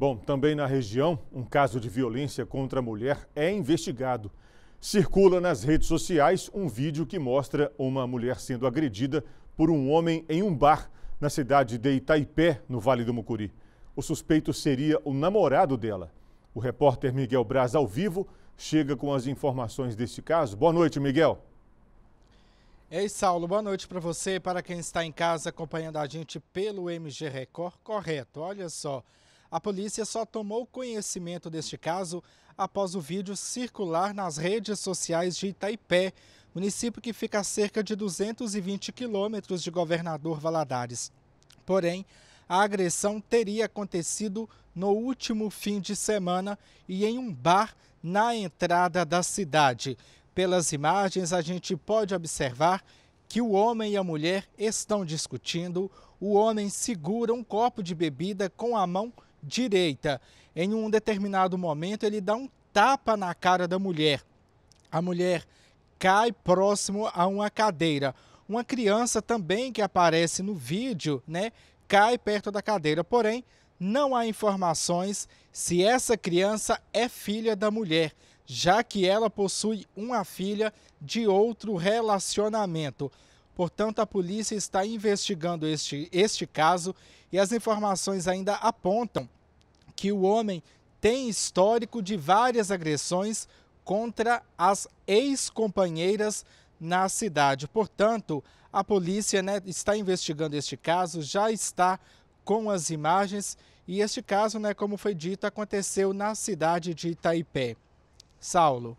Bom, também na região, um caso de violência contra a mulher é investigado. Circula nas redes sociais um vídeo que mostra uma mulher sendo agredida por um homem em um bar na cidade de Itaipé, no Vale do Mucuri. O suspeito seria o namorado dela. O repórter Miguel Braz, ao vivo, chega com as informações deste caso. Boa noite, Miguel. Ei, Saulo, boa noite para você e para quem está em casa acompanhando a gente pelo MG Record. Correto, olha só. A polícia só tomou conhecimento deste caso após o vídeo circular nas redes sociais de Itaipé, município que fica a cerca de 220 quilômetros de Governador Valadares. Porém, a agressão teria acontecido no último fim de semana e em um bar na entrada da cidade. Pelas imagens, a gente pode observar que o homem e a mulher estão discutindo. O homem segura um copo de bebida com a mão direita. Em um determinado momento, ele dá um tapa na cara da mulher. A mulher cai próximo a uma cadeira. Uma criança também que aparece no vídeo, né, cai perto da cadeira. Porém, não há informações se essa criança é filha da mulher, já que ela possui uma filha de outro relacionamento. Portanto, a polícia está investigando este, este caso e as informações ainda apontam que o homem tem histórico de várias agressões contra as ex-companheiras na cidade. Portanto, a polícia né, está investigando este caso, já está com as imagens e este caso, né, como foi dito, aconteceu na cidade de Itaipé. Saulo.